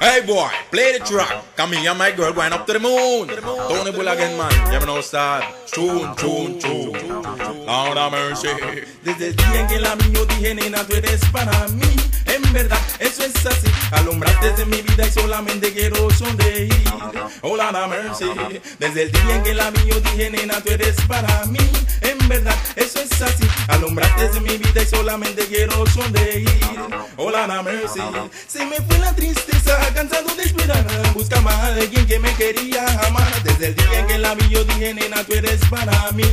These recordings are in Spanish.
Hey boy, play the track. Come here, my girl, going up to the moon. Tony Bull again, man. You know start? Tune, tune, tune. Lord have mercy. Desde el día en que la vi dije, nena, tú eres para mí. En verdad, eso es así. Alumbraste de mi vida y solamente quiero sonreír. Oh, have mercy. Desde el día en que la vi yo dije, nena, tú eres para mí. En verdad, eso es así. Alumbraste de mi vida y solamente quiero sonreír. Oh, have mercy. Se me fue la tristeza, cansado de esperar. Buscaba a alguien que me quería amar. Desde el día en que la vi yo dije, nena, tú eres para mí.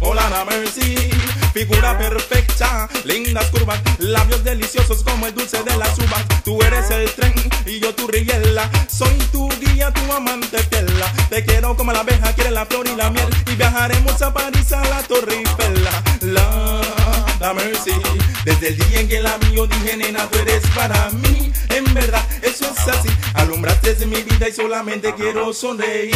Oh, have mercy. Figura perfecta, lindas curvas, labios deliciosos como el dulce de las uvas. Tú eres el tren y yo tu riela. Soy tu guía, tu amante fiel. Te quiero como la abeja quiere la flor y la miel. Y viajaremos a París a la Torre Eiffel. La, mercy. Desde el día en que la vi yo dije, tú eres para mí. En verdad, eso es así. Alumbraste de mi vida y solamente quiero sonreír.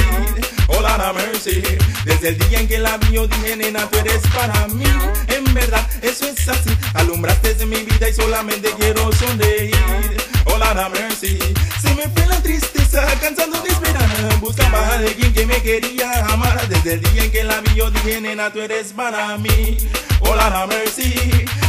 Hola, la mercy. Desde el día en que la vi yo dije, tú eres para mí. En verdad, eso es así. Alumbraste de mi vida y solamente quiero sonreír. Hola, la mercy. Se me fue la tristeza, cansado de esperar. Buscaba a alguien que me quería. Desde el día en que la vi yo dije, nena, tú eres para mí. Hola, la mercy.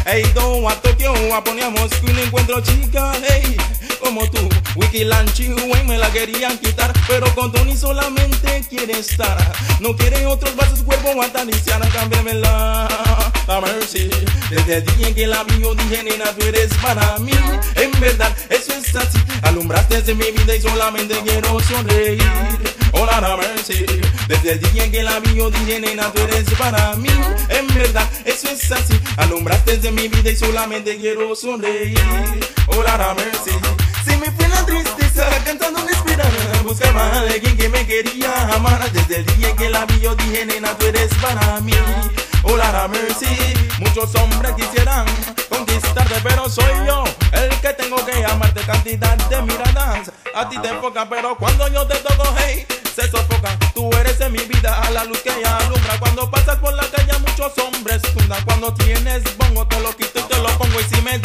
He ido a Tokio a y no encuentro chica, hey, como tú. Wiki Lanchi, güey, me la querían quitar, pero con Tony solamente quiere estar. No quiere otros vasos, cuerpo a acariciar, cámbiamela, la mercy. Desde el día en que la vi yo dije, nena, tú eres para mí. En verdad, eso es así. Alumbraste de mi vida y solamente quiero sonreír. Hola, la mercy. Desde el día en que la vi yo dije, nena, tú eres para mí. En verdad, eso es así. Alumbraste de mi vida y solamente quiero sonreír. Hola, la mercy. Se me fue la tristeza, cansado de esperar. Buscaba a alguien que me quería amar. Desde el día en que la vi yo dije, nena, tú eres para mí. Hola, la mercy. Muchos hombres quisieran conquistarte, pero soy yo el que tengo que amarte. Cantidad de miradas a ti te enfoca, pero cuando yo te toco, hey, se sofoca. Tú eres en mi vida la luz que alumbra. Cuando pasas por la calle, muchos hombres fundan. Cuando tienes bongo, te lo quito y te lo pongo. Y si me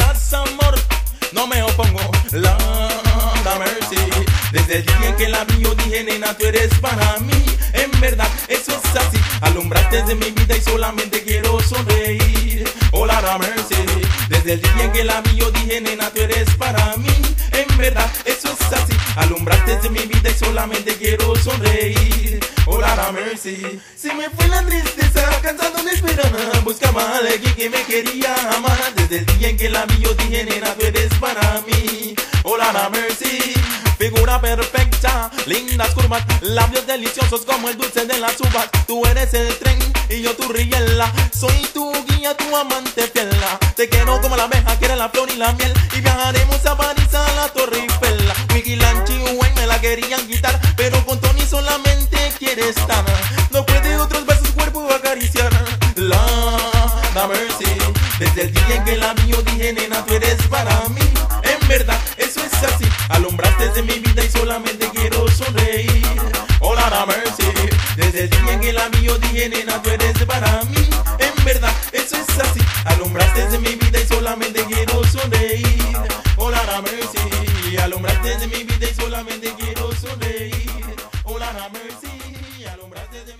vi, yo dije, nena, tú eres para mí. En verdad, eso es así. Alumbraste de mi vida y solamente quiero sonreír. Hola, la mercy. Desde el día en que la vi, yo dije, nena, tú eres para mí. En verdad, eso es así. Alumbraste de mi vida y solamente quiero sonreír. Hola, la mercy. Se me fue la tristeza, cansado de esperar. Buscaba a alguien que me quería amar. Desde el día en que la vi, yo dije, nena, tú eres para mí. Hola, la mercy. Figura perfecta, lindas curvas, labios deliciosos como el dulce de las uvas. Tú eres el tren y yo tu riela. Soy tu guía, tu amante fiel. Te quiero como la abeja quiere la flor y la miel. Y viajaremos a París a la Torre Eiffel. Lanchi, güey, me la querían quitar. Pero No puede otros besos cuerpo acariciar. La, la mercy. Desde el día en que la vi, yo dije, nena, tú eres para mí. En verdad, eso es así. Alumbraste de mi vida y solamente quiero sonreír. Hola, la mercy. Desde el día en que la vi, yo dije, nena, tú eres para mí. En verdad, eso es así. Alumbraste de mi vida y solamente quiero sonreír. Hola, la mercy. Alumbraste de mi vida y solamente quiero sonreír. Hola, la mercy y alumbraste de